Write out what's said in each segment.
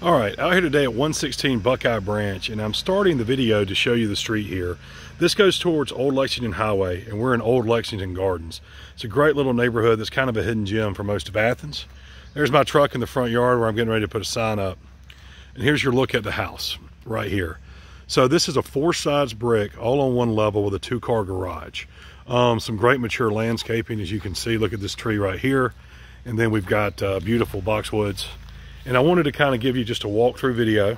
All right, out here today at 116 Buckeye Branch, and I'm starting the video to show you the street here. This goes towards Old Lexington Highway, and we're in Old Lexington Gardens. It's a great little neighborhood that's kind of a hidden gem for most of Athens. There's my truck in the front yard where I'm getting ready to put a sign up. And here's your look at the house right here. So this is a four sides brick, all on one level with a two car garage. Um, some great mature landscaping, as you can see. Look at this tree right here. And then we've got uh, beautiful boxwoods and I wanted to kind of give you just a walkthrough video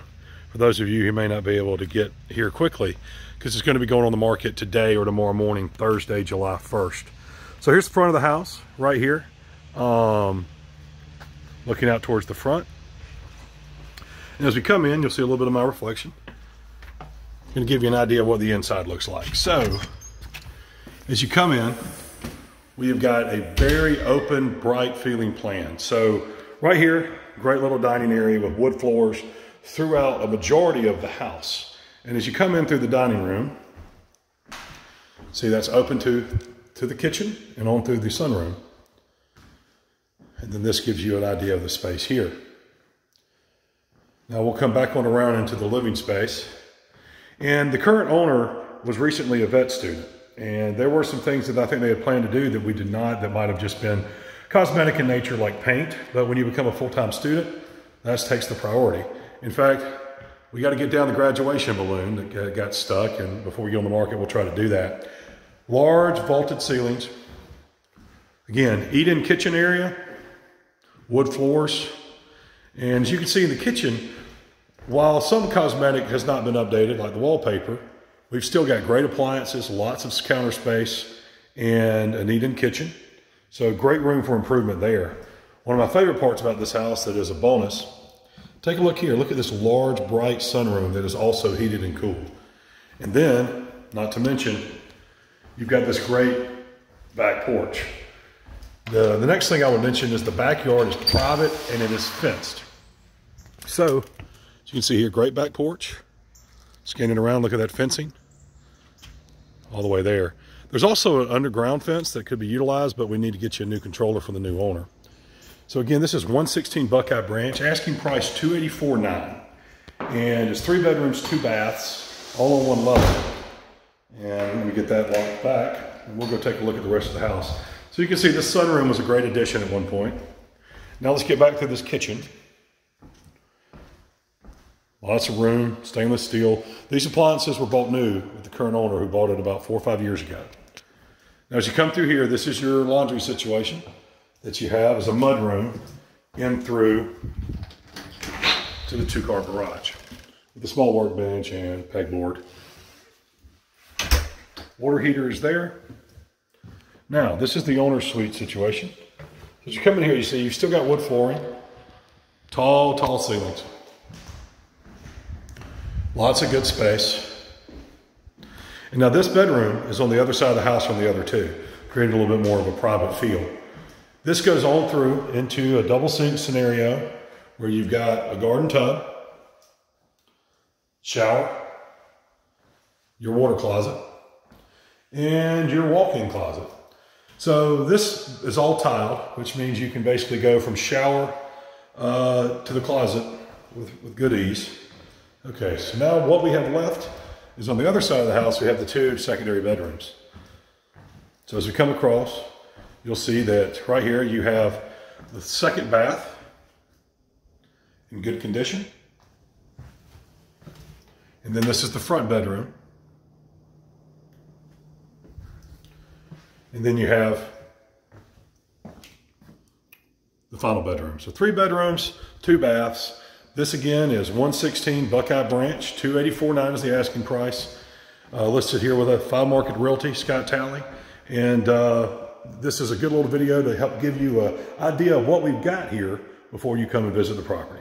for those of you who may not be able to get here quickly because it's going to be going on the market today or tomorrow morning, Thursday, July 1st. So here's the front of the house right here. Um, looking out towards the front. And as we come in, you'll see a little bit of my reflection. I'm going to give you an idea of what the inside looks like. So, as you come in, we have got a very open, bright feeling plan. So right here, Great little dining area with wood floors throughout a majority of the house. And as you come in through the dining room, see that's open to, to the kitchen and on through the sunroom. And then this gives you an idea of the space here. Now we'll come back on around into the living space. And the current owner was recently a vet student. And there were some things that I think they had planned to do that we did not, that might have just been cosmetic in nature like paint, but when you become a full-time student, that takes the priority. In fact, we got to get down the graduation balloon that got stuck, and before we go on the market, we'll try to do that. Large vaulted ceilings. Again, eat-in kitchen area, wood floors, and as you can see in the kitchen, while some cosmetic has not been updated, like the wallpaper, we've still got great appliances, lots of counter space, and an eat-in kitchen. So great room for improvement there. One of my favorite parts about this house that is a bonus, take a look here. Look at this large, bright sunroom that is also heated and cooled. And then, not to mention, you've got this great back porch. The, the next thing I would mention is the backyard is private and it is fenced. So, as you can see here, great back porch. Scanning around, look at that fencing. All the way there. There's also an underground fence that could be utilized, but we need to get you a new controller from the new owner. So again, this is 116 Buckeye Branch, asking price 284.9. And it's three bedrooms, two baths, all on one level. And let me get that locked back, and we'll go take a look at the rest of the house. So you can see this sunroom was a great addition at one point. Now let's get back to this kitchen. Lots of room, stainless steel. These appliances were bought new with the current owner who bought it about four or five years ago. Now, as you come through here, this is your laundry situation that you have as a mud room in through to the two-car garage with a small workbench and pegboard. Water heater is there. Now, this is the owner's suite situation. As you come in here, you see you've still got wood flooring, tall, tall ceilings. Lots of good space. And now this bedroom is on the other side of the house from the other two, creating a little bit more of a private feel. This goes on through into a double sink scenario where you've got a garden tub, shower, your water closet, and your walk-in closet. So this is all tiled, which means you can basically go from shower uh, to the closet with, with good ease. Okay, so now what we have left is on the other side of the house, we have the two secondary bedrooms. So as we come across, you'll see that right here you have the second bath in good condition. And then this is the front bedroom. And then you have the final bedroom. So three bedrooms, two baths, this again is 116 Buckeye Branch, 284.9 is the asking price. Uh, listed here with a five market realty, Scott Talley. And uh, this is a good little video to help give you an idea of what we've got here before you come and visit the property.